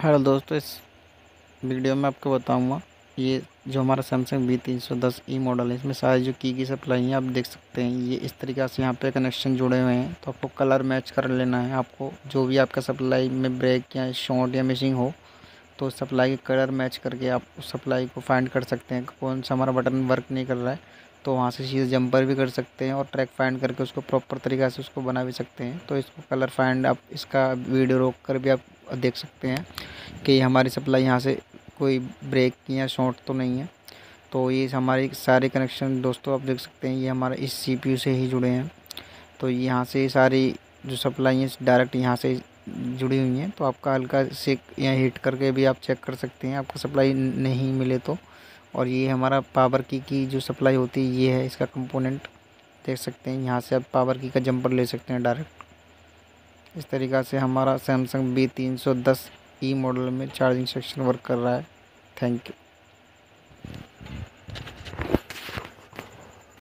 Hello दोस्तों, इस video में आपको बताऊँगा, ये जो हमारा सैमसंग बी तीन सौ दस ई मॉडल है, इसमें सारी जो की की सप्लाई है, आप देख सकते हैं, ये इस तरीक़े से यहाँ पे कनेक्शन जुड़े हुए हैं तो आपको कलर मैच कर लेना है, आपको जो भी आपका सप्लाई में ब्रेक या शॉर्ट या मिसिंग हो तो सप्लाई के कलर मैच करके आप उस सप्लाई को फाइंड कर सकते हैं, कौन सा हमारा बटन वर्क नहीं कर रहा है तो वहाँ से सीधे जंपर भी कर सकते हैं और ट्रैक फाइंड करके उसको प्रॉपर तरीक़ा से उसको बना भी सकते हैं तो इसको कलर फाइंड आप, इसका वीडियो रोक कर भी आप देख सकते हैं कि हमारी सप्लाई यहाँ से कोई ब्रेक या शॉर्ट तो नहीं है। तो ये हमारे सारे कनेक्शन दोस्तों आप देख सकते हैं, ये हमारे इस सीपीयू से ही जुड़े हैं। तो यहाँ से सारी जो सप्लाई है डायरेक्ट यहाँ से जुड़ी हुई हैं। तो आपका हल्का से या हीट करके भी आप चेक कर सकते हैं, आपको सप्लाई नहीं मिले तो। और ये हमारा पावर की की जो सप्लाई होती है, ये है इसका कंपोनेंट देख सकते हैं, यहाँ से आप पावर की का जंपर ले सकते हैं डायरेक्ट इस तरीक़ा से हमारा सैमसंग बी तीन सौ दस ई मॉडल में चार्जिंग सेक्शन वर्क कर रहा है। Thank you